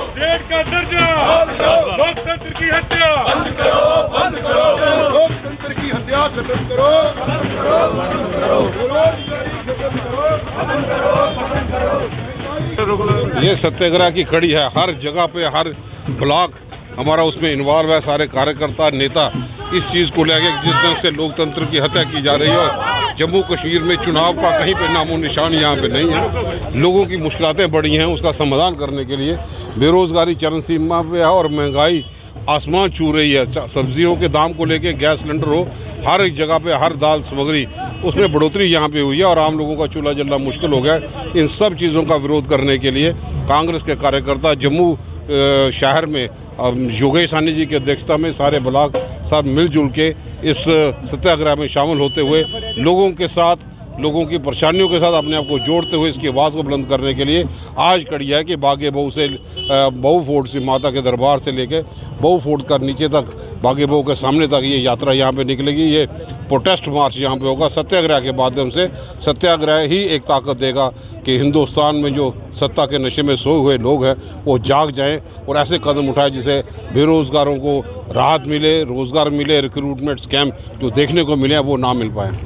State का दर्जा। लोकतंत्र की हत्या। बंद करो बंद करो लोकतंत्र की हत्या खत्म करो। खत्म करो खत्म करो बेरोजगारी खत्म करो ये सत्याग्रह की कड़ी है। हर जगह पे हर ब्लॉक हमारा उसमें इन्वॉल्व है। सारे कार्यकर्ता नेता इस चीज़ को लेके जिस तरह से लोकतंत्र की हत्या की जा रही है और जम्मू कश्मीर में चुनाव का कहीं पर नामो निशान यहाँ पर नहीं है। लोगों की मुश्किलें बढ़ी हैं उसका समाधान करने के लिए। बेरोज़गारी चरण सीमा पे है और महँगाई आसमान छू रही है। सब्जियों के दाम को लेके गैस सिलेंडर हो, हर एक जगह पे हर दाल सामग्री, उसमें बढ़ोतरी यहाँ पे हुई है और आम लोगों का चूल्हा जलना मुश्किल हो गया इन सब चीज़ों का विरोध करने के लिए कांग्रेस के कार्यकर्ता जम्मू शहर में योगेश आनी जी की अध्यक्षता में सारे ब्लॉक साथ मिलजुल के इस सत्याग्रह में शामिल होते हुए लोगों के साथ लोगों की परेशानियों के साथ अपने आप को जोड़ते हुए इसकी आवाज़ को बुलंद करने के लिए आज कड़ी है कि बागे बहू से बहू फोर्ट से, माता के दरबार से लेकर बहू फोर्ट का नीचे तक, बागे बहू के सामने तक ये यात्रा यहाँ पे निकलेगी। ये प्रोटेस्ट मार्च यहाँ पे होगा। सत्याग्रह के माध्यम से सत्याग्रह ही एक ताकत देगा कि हिंदुस्तान में जो सत्ता के नशे में सोए हुए लोग हैं, वो जाग जाएँ और ऐसे कदम उठाएँ जिसे बेरोज़गारों को राहत मिले, रोज़गार मिले रिक्रूटमेंट स्कैम जो देखने को मिले वो ना मिल पाए।